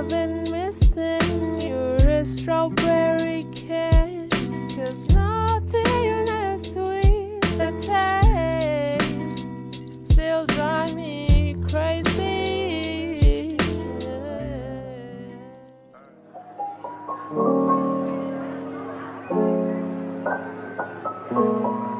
I've been missing your strawberry kiss. Cause nothing as sweet as taste still drives me crazy. Yeah.